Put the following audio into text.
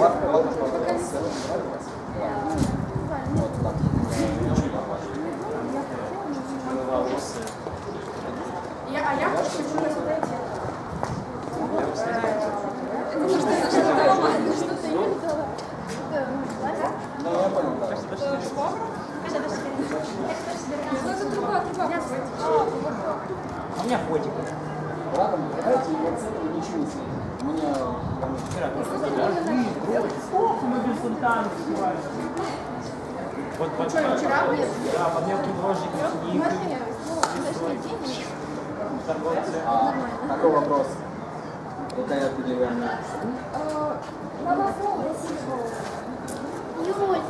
Я, а я хочу сюда идти. А у меня фотик. Ладно, давайте я к этому ничего не следую. У меня... Сколько мы без султана Вот под, Что, вчера были? да, под мелким дрожжиком торговцы. А, такой вопрос. Рукоятка деревянная. Юль.